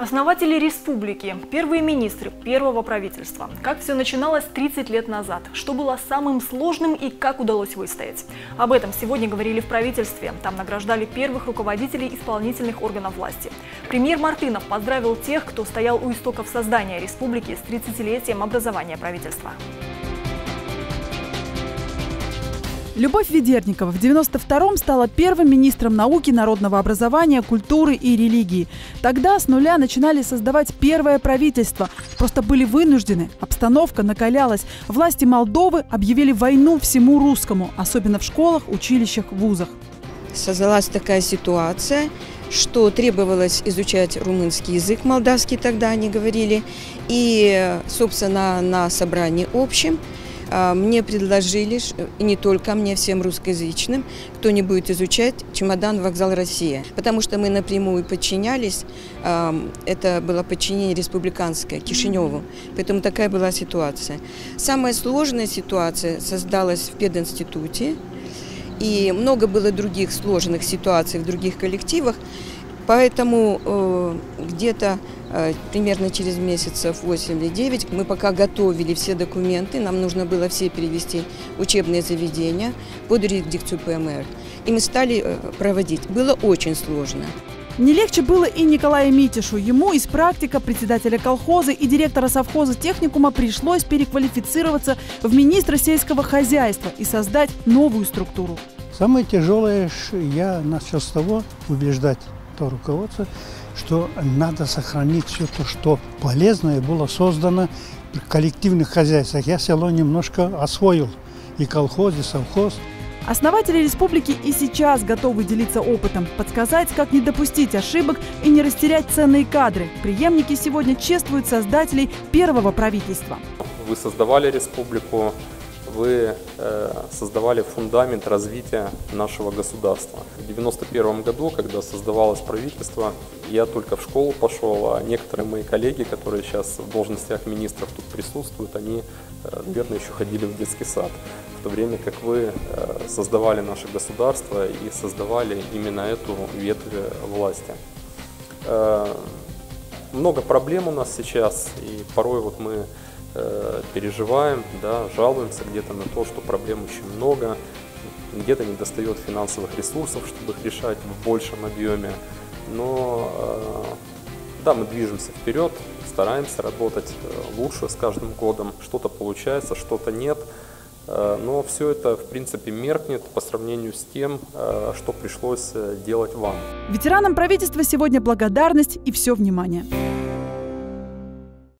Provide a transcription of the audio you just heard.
Основатели республики, первые министры первого правительства. Как все начиналось 30 лет назад? Что было самым сложным и как удалось выстоять? Об этом сегодня говорили в правительстве. Там награждали первых руководителей исполнительных органов власти. Премьер Мартынов поздравил тех, кто стоял у истоков создания республики с 30-летием образования правительства. Любовь Ведерникова в 92-м стала первым министром науки, народного образования, культуры и религии. Тогда с нуля начинали создавать первое правительство. Просто были вынуждены. Обстановка накалялась. Власти Молдовы объявили войну всему русскому, особенно в школах, училищах, вузах. Создалась такая ситуация, что требовалось изучать румынский язык, молдавский тогда они говорили. И, собственно, на собрании общем – мне предложили, и не только мне, всем русскоязычным, кто не будет изучать чемодан «Вокзал Россия». Потому что мы напрямую подчинялись, а, это было подчинение республиканское, Кишиневу. Поэтому такая была ситуация. Самая сложная ситуация создалась в пединституте, и много было других сложных ситуаций в других коллективах. Поэтому э, где-то примерно через месяцев 8 или 9 мы пока готовили все документы, нам нужно было все перевести учебные заведения под юрисдикцию ПМР. И мы стали э, проводить. Было очень сложно. Не легче было и Николаю Митишу. Ему из практика председателя колхоза и директора совхоза техникума пришлось переквалифицироваться в министра сельского хозяйства и создать новую структуру. Самое тяжелое, я начал с того убеждать то руководство, что надо сохранить все то, что полезное было создано в коллективных хозяйствах. Я село немножко освоил, и колхоз, и совхоз. Основатели республики и сейчас готовы делиться опытом, подсказать, как не допустить ошибок и не растерять ценные кадры. Приемники сегодня чествуют создателей первого правительства. Вы создавали республику, вы э, создавали фундамент развития нашего государства. В 1991 году, когда создавалось правительство, я только в школу пошел, а некоторые мои коллеги, которые сейчас в должностях министров тут присутствуют, они, э, наверное, еще ходили в детский сад. В то время как вы э, создавали наше государство и создавали именно эту ветвь власти. Много проблем у нас сейчас, и порой вот мы Э, переживаем, да, жалуемся где-то на то, что проблем очень много, где-то не достает финансовых ресурсов, чтобы их решать в большем объеме. Но э, да, мы движемся вперед, стараемся работать э, лучше с каждым годом. Что-то получается, что-то нет. Но все это, в принципе, меркнет по сравнению с тем, что пришлось делать вам. Ветеранам правительства сегодня благодарность и все внимание.